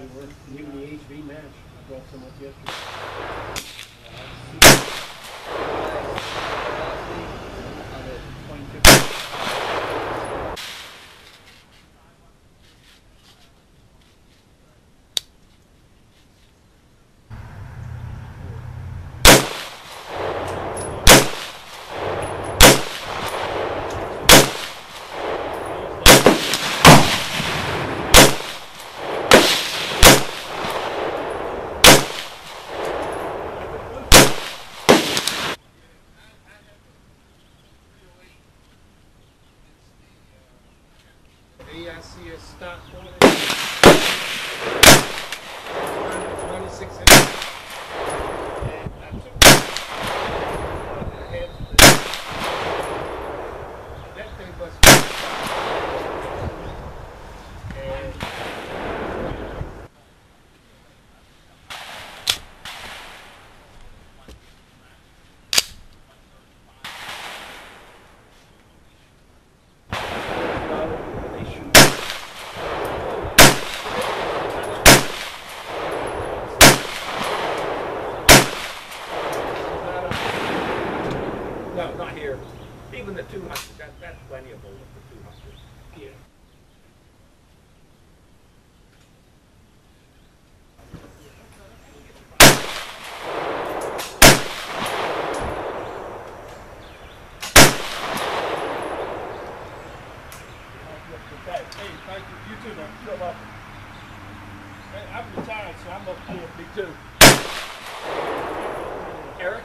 Even the HV match, I brought some up yesterday. AICS stock order. Twenty-six here. Even the two hundred, that, that's plenty of bullet for two hundred. Yeah. Hey, thank you. You too, man. You're welcome. Hey, I'm retired, so I'm up here. Me too. Eric?